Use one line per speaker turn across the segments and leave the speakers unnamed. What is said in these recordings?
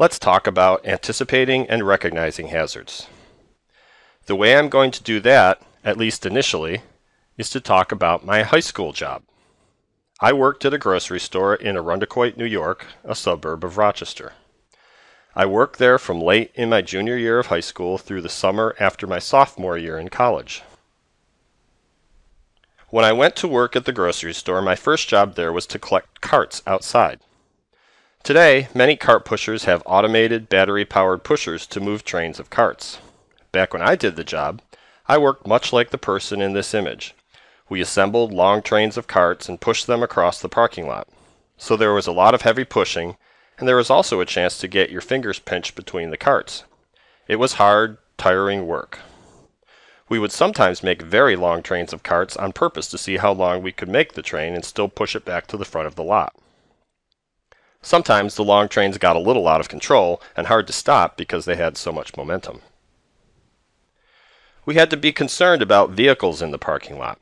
let's talk about anticipating and recognizing hazards. The way I'm going to do that, at least initially, is to talk about my high school job. I worked at a grocery store in Irondequoit, New York, a suburb of Rochester. I worked there from late in my junior year of high school through the summer after my sophomore year in college. When I went to work at the grocery store, my first job there was to collect carts outside. Today, many cart pushers have automated battery-powered pushers to move trains of carts. Back when I did the job, I worked much like the person in this image. We assembled long trains of carts and pushed them across the parking lot. So there was a lot of heavy pushing, and there was also a chance to get your fingers pinched between the carts. It was hard, tiring work. We would sometimes make very long trains of carts on purpose to see how long we could make the train and still push it back to the front of the lot. Sometimes the long trains got a little out of control and hard to stop because they had so much momentum. We had to be concerned about vehicles in the parking lot.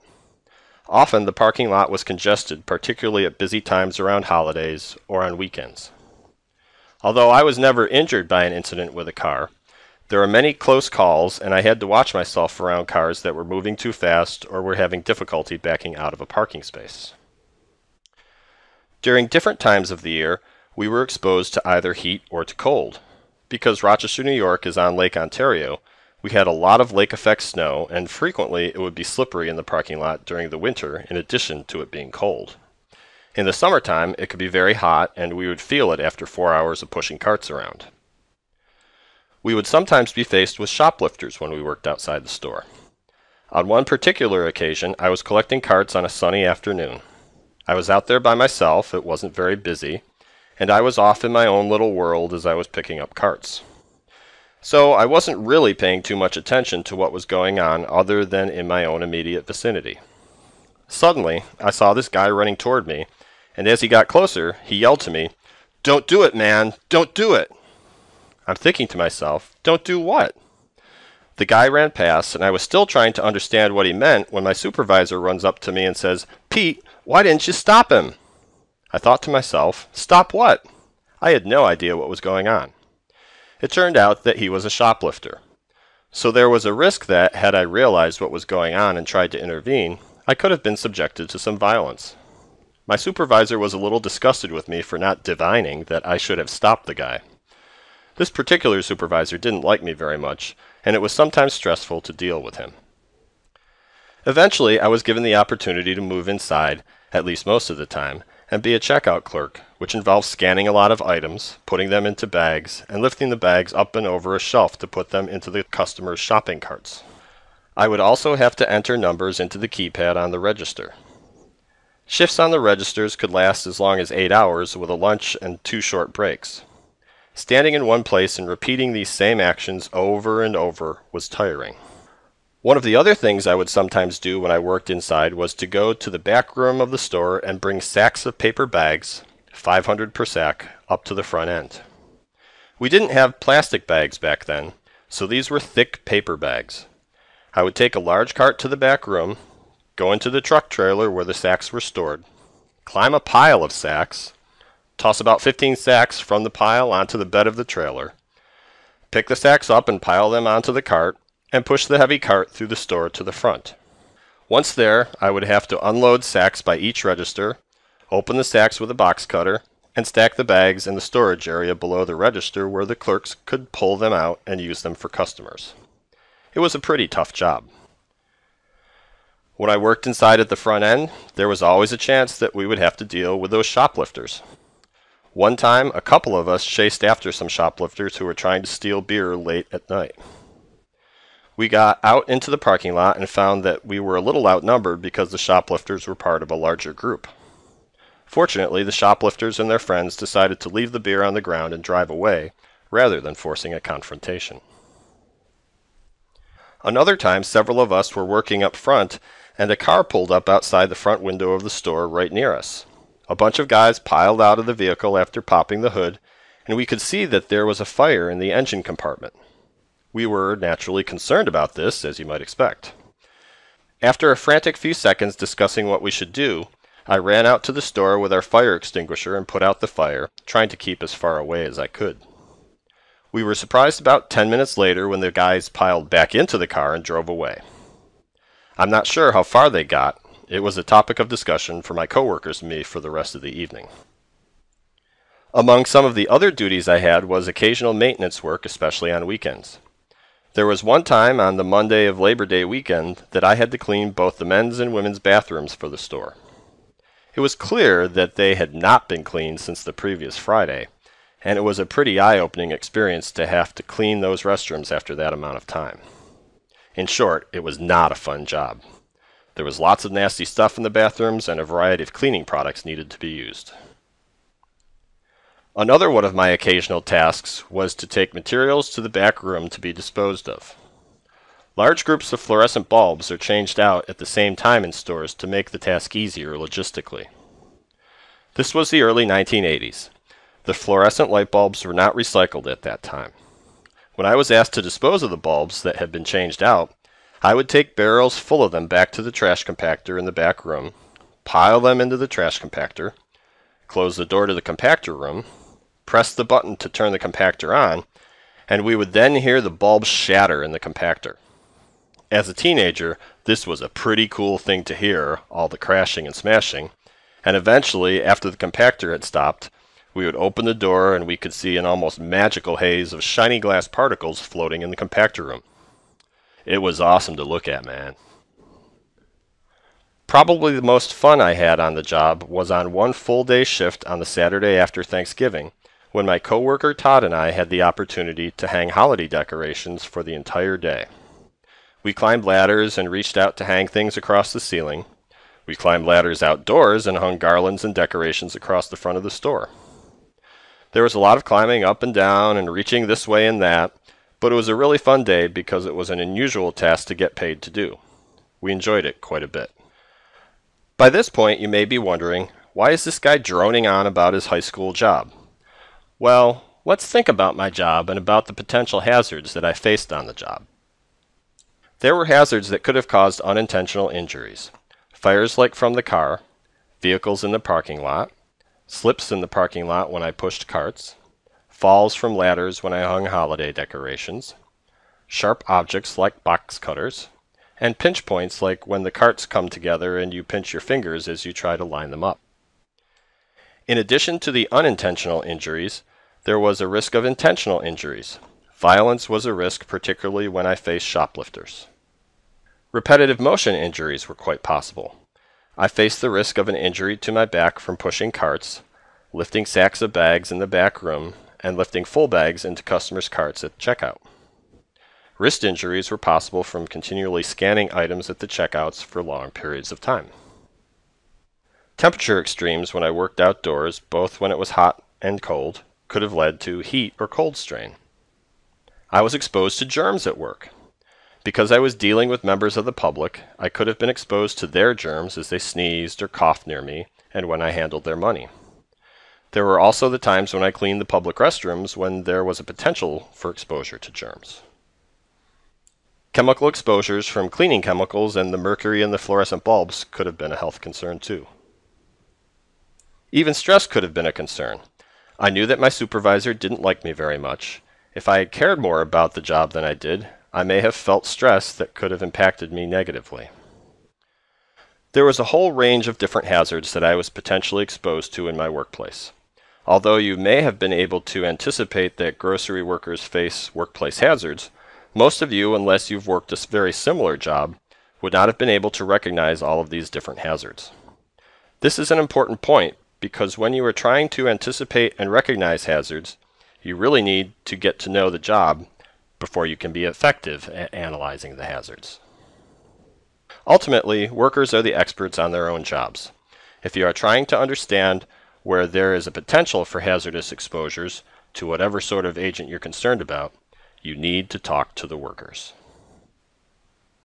Often the parking lot was congested, particularly at busy times around holidays or on weekends. Although I was never injured by an incident with a car, there were many close calls, and I had to watch myself around cars that were moving too fast or were having difficulty backing out of a parking space. During different times of the year, we were exposed to either heat or to cold. Because Rochester, New York is on Lake Ontario, we had a lot of lake effect snow, and frequently it would be slippery in the parking lot during the winter, in addition to it being cold. In the summertime, it could be very hot, and we would feel it after four hours of pushing carts around. We would sometimes be faced with shoplifters when we worked outside the store. On one particular occasion, I was collecting carts on a sunny afternoon. I was out there by myself, it wasn't very busy, and I was off in my own little world as I was picking up carts. So I wasn't really paying too much attention to what was going on other than in my own immediate vicinity. Suddenly, I saw this guy running toward me, and as he got closer, he yelled to me, Don't do it, man! Don't do it! I'm thinking to myself, don't do what? The guy ran past, and I was still trying to understand what he meant when my supervisor runs up to me and says, Pete, why didn't you stop him? I thought to myself, stop what? I had no idea what was going on. It turned out that he was a shoplifter. So there was a risk that, had I realized what was going on and tried to intervene, I could have been subjected to some violence. My supervisor was a little disgusted with me for not divining that I should have stopped the guy. This particular supervisor didn't like me very much, and it was sometimes stressful to deal with him. Eventually, I was given the opportunity to move inside, at least most of the time, and be a checkout clerk, which involves scanning a lot of items, putting them into bags, and lifting the bags up and over a shelf to put them into the customer's shopping carts. I would also have to enter numbers into the keypad on the register. Shifts on the registers could last as long as eight hours with a lunch and two short breaks. Standing in one place and repeating these same actions over and over was tiring. One of the other things I would sometimes do when I worked inside was to go to the back room of the store and bring sacks of paper bags, 500 per sack, up to the front end. We didn't have plastic bags back then, so these were thick paper bags. I would take a large cart to the back room, go into the truck trailer where the sacks were stored, climb a pile of sacks, Toss about 15 sacks from the pile onto the bed of the trailer. Pick the sacks up and pile them onto the cart, and push the heavy cart through the store to the front. Once there, I would have to unload sacks by each register, open the sacks with a box cutter, and stack the bags in the storage area below the register where the clerks could pull them out and use them for customers. It was a pretty tough job. When I worked inside at the front end, there was always a chance that we would have to deal with those shoplifters. One time, a couple of us chased after some shoplifters who were trying to steal beer late at night. We got out into the parking lot and found that we were a little outnumbered because the shoplifters were part of a larger group. Fortunately, the shoplifters and their friends decided to leave the beer on the ground and drive away, rather than forcing a confrontation. Another time, several of us were working up front, and a car pulled up outside the front window of the store right near us. A bunch of guys piled out of the vehicle after popping the hood, and we could see that there was a fire in the engine compartment. We were naturally concerned about this, as you might expect. After a frantic few seconds discussing what we should do, I ran out to the store with our fire extinguisher and put out the fire, trying to keep as far away as I could. We were surprised about 10 minutes later when the guys piled back into the car and drove away. I'm not sure how far they got. It was a topic of discussion for my coworkers and me for the rest of the evening. Among some of the other duties I had was occasional maintenance work, especially on weekends. There was one time on the Monday of Labor Day weekend that I had to clean both the men's and women's bathrooms for the store. It was clear that they had not been cleaned since the previous Friday, and it was a pretty eye-opening experience to have to clean those restrooms after that amount of time. In short, it was not a fun job. There was lots of nasty stuff in the bathrooms and a variety of cleaning products needed to be used. Another one of my occasional tasks was to take materials to the back room to be disposed of. Large groups of fluorescent bulbs are changed out at the same time in stores to make the task easier logistically. This was the early 1980s. The fluorescent light bulbs were not recycled at that time. When I was asked to dispose of the bulbs that had been changed out, I would take barrels full of them back to the trash compactor in the back room, pile them into the trash compactor, close the door to the compactor room, press the button to turn the compactor on, and we would then hear the bulbs shatter in the compactor. As a teenager, this was a pretty cool thing to hear, all the crashing and smashing, and eventually, after the compactor had stopped, we would open the door and we could see an almost magical haze of shiny glass particles floating in the compactor room. It was awesome to look at, man. Probably the most fun I had on the job was on one full day shift on the Saturday after Thanksgiving, when my coworker Todd and I had the opportunity to hang holiday decorations for the entire day. We climbed ladders and reached out to hang things across the ceiling. We climbed ladders outdoors and hung garlands and decorations across the front of the store. There was a lot of climbing up and down and reaching this way and that, but it was a really fun day because it was an unusual task to get paid to do. We enjoyed it quite a bit. By this point, you may be wondering, why is this guy droning on about his high school job? Well, let's think about my job and about the potential hazards that I faced on the job. There were hazards that could have caused unintentional injuries. Fires like from the car, vehicles in the parking lot, slips in the parking lot when I pushed carts, falls from ladders when I hung holiday decorations, sharp objects like box cutters, and pinch points like when the carts come together and you pinch your fingers as you try to line them up. In addition to the unintentional injuries, there was a risk of intentional injuries. Violence was a risk, particularly when I faced shoplifters. Repetitive motion injuries were quite possible. I faced the risk of an injury to my back from pushing carts, lifting sacks of bags in the back room, and lifting full bags into customers' carts at checkout. Wrist injuries were possible from continually scanning items at the checkouts for long periods of time. Temperature extremes when I worked outdoors, both when it was hot and cold, could have led to heat or cold strain. I was exposed to germs at work. Because I was dealing with members of the public, I could have been exposed to their germs as they sneezed or coughed near me and when I handled their money. There were also the times when I cleaned the public restrooms when there was a potential for exposure to germs. Chemical exposures from cleaning chemicals and the mercury in the fluorescent bulbs could have been a health concern too. Even stress could have been a concern. I knew that my supervisor didn't like me very much. If I had cared more about the job than I did, I may have felt stress that could have impacted me negatively. There was a whole range of different hazards that I was potentially exposed to in my workplace. Although you may have been able to anticipate that grocery workers face workplace hazards, most of you, unless you've worked a very similar job, would not have been able to recognize all of these different hazards. This is an important point because when you are trying to anticipate and recognize hazards, you really need to get to know the job before you can be effective at analyzing the hazards. Ultimately, workers are the experts on their own jobs. If you are trying to understand where there is a potential for hazardous exposures to whatever sort of agent you're concerned about, you need to talk to the workers.